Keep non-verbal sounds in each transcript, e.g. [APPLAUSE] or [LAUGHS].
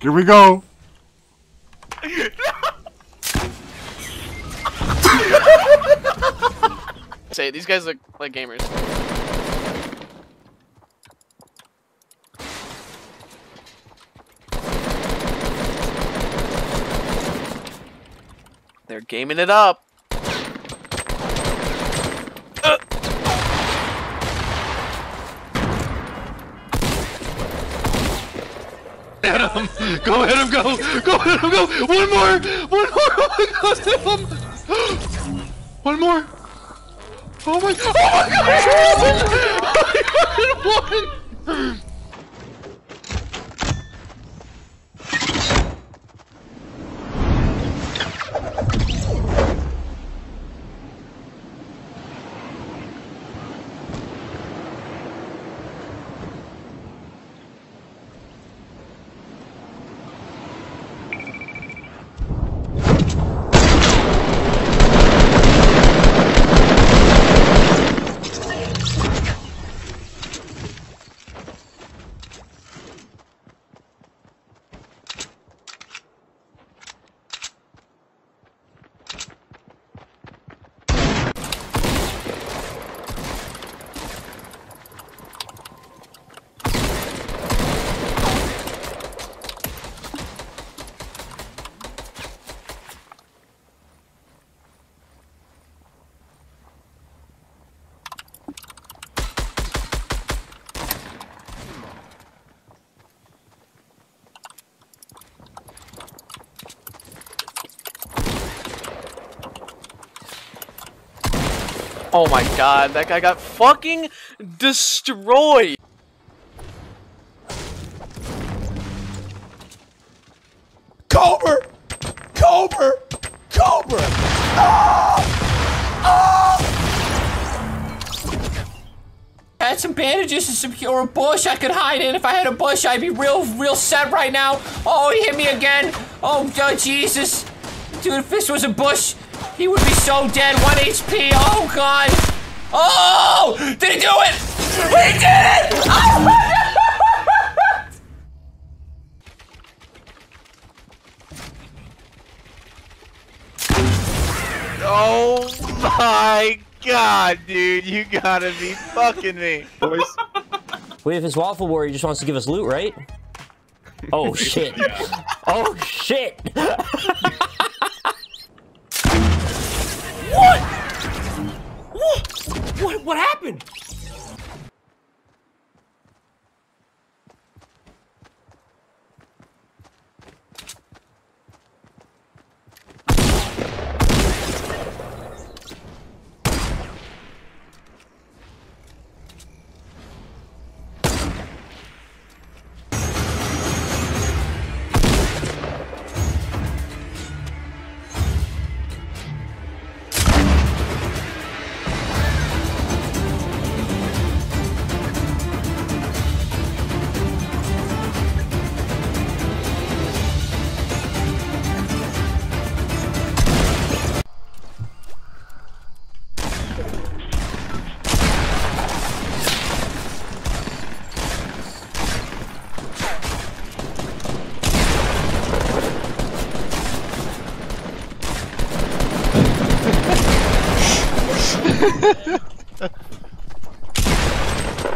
Here we go. [LAUGHS] Say, these guys look like gamers. They're gaming it up. Uh. Hit him! Go hit him! Go! Go hit him! Go! One more! One more! Oh my god! Hit him! One more! Oh my! Oh my god! [LAUGHS] One! Oh my god, that guy got fucking destroyed! Cobra! Cobra! Cobra! Ah! I had some bandages and some or a bush I could hide in. If I had a bush, I'd be real, real set right now. Oh, he hit me again. Oh, God, Jesus. Dude, if this was a bush, he would be so dead. One HP. Oh, God. Oh! Did he do it? He did it! Oh, [LAUGHS] Oh my god, dude, you gotta be fucking me. Boys. Wait, if it's Waffle Warrior, he just wants to give us loot, right? Oh shit! [LAUGHS] Oh shit! [LAUGHS] What? Happened?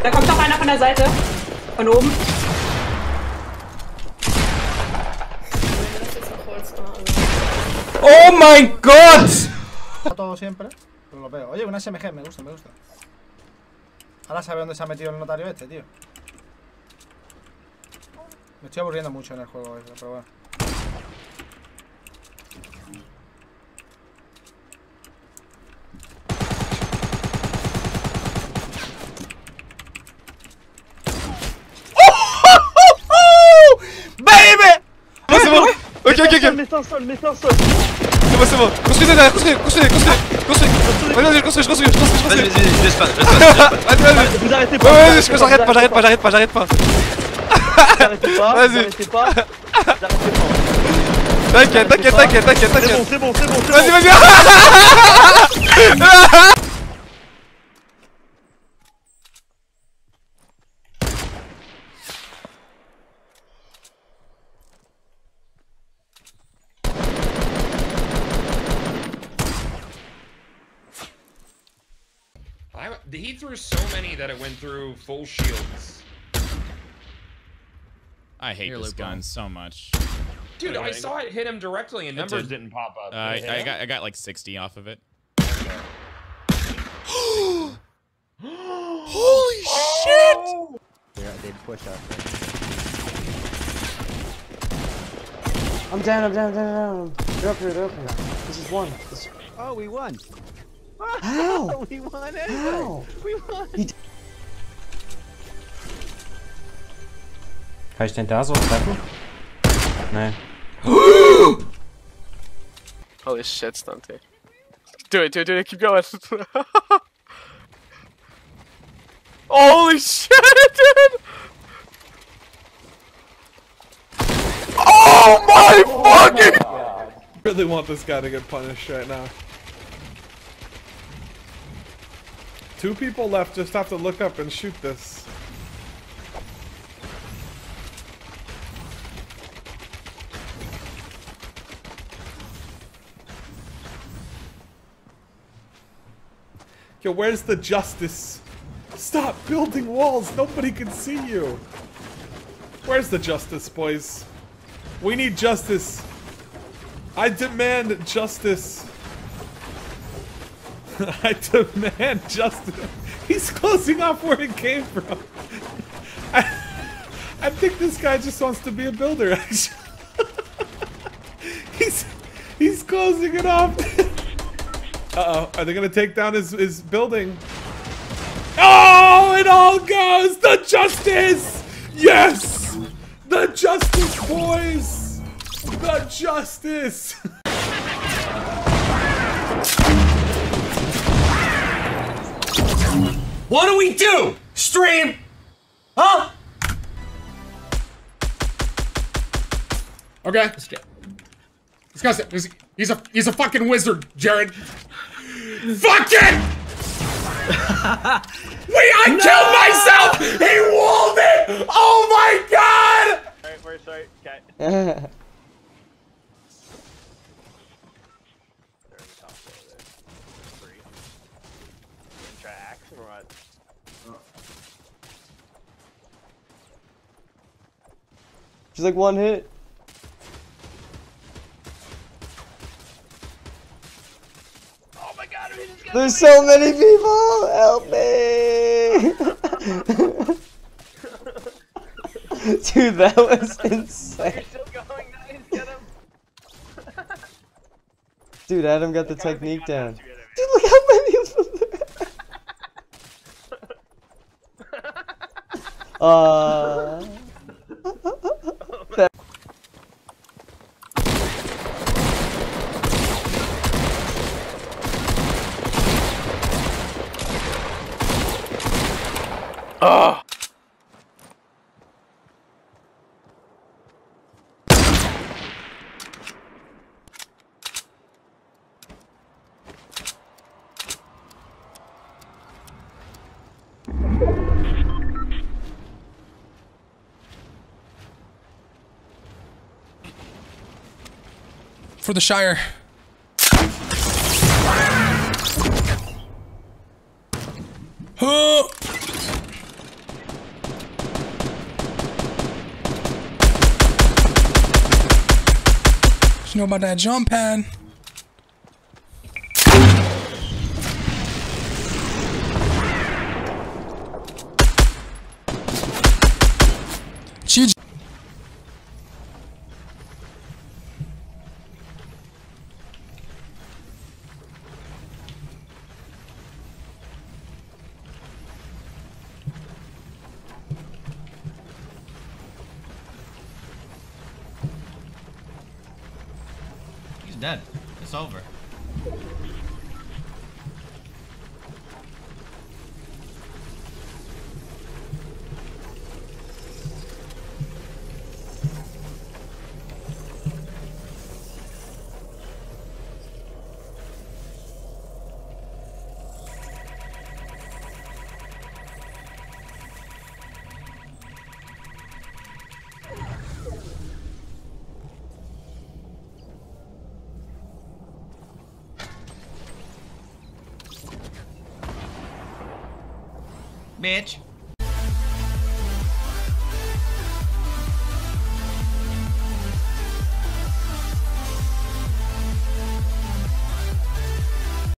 Da kommt noch einer von der Seite. Von oben. ¡Oh my god! Todo siempre, pero lo veo. Oye, una SMG, me gusta, me gusta. Ahora sabe dónde se ha metido el notario este, tío. Me estoy aburriendo mucho en el juego, este, pero bueno. Ok, ok, ok. Mets un sol, mets un sol C'est bon, c'est bon. Construisez derrière, construisez, construisez, construisez. Construisez Vas-y, vas-y, je construis, je construis, je construis, je construis Vas-y, vas-y, je laisse pas, je laisse pas. Vas-y, vas-y. Vous arrêtez pas. Ouais, ouais, j'arrête pas, j'arrête pas, j'arrête pas, j'arrête pas. Vas-y. pas T'inquiète, t'inquiète, t'inquiète, t'inquiète, C'est t'inquiète. bon, c'est bon, c'est bon, c'est Vas-y, [LAUGHS] that it went through full shields. I hate Here, this gun Ball. so much. Dude, I saw it hit him directly and numbers did. didn't pop up. Uh, I, I got I got like 60 off of it. [GASPS] Holy shit! Yeah, they push up. I'm down, I'm down, down, down. They're up here, they're up here. This is one. This... Oh, we won. How? [LAUGHS] we won How? We won. Kann ich den da so treffen? Nee. [GASPS] Holy shit, Stunty. Do it, do it, do it, keep going. [LAUGHS] Holy shit, dude! Oh my fucking! [LAUGHS] really want this guy to get punished right now. Two people left, just have to look up and shoot this. Yo, where's the justice? Stop building walls, nobody can see you. Where's the justice, boys? We need justice. I demand justice. [LAUGHS] I demand justice. He's closing off where it came from. [LAUGHS] I, I think this guy just wants to be a builder, [LAUGHS] actually. he's he's closing it off. Uh-oh, are they gonna take down his, his building? Oh, it all goes! The justice! Yes! The justice, boys! The justice! What do we do? Stream? Huh? Okay. This guy's he's, he's a he's a fucking wizard, Jared. Fucking! Wait, I killed myself! He walled it! Oh my god! Alright, we're sorry. Okay. Try axe or what? She's [LAUGHS] like one hit. There's so many people! Help me! [LAUGHS] Dude, that was insane. still going, nice, get him. Dude, Adam got the technique down. Dude, look how many of them there [LAUGHS] Uh... Ugh. For the Shire. Know about that jump pad? Dead. It's over. Bitch.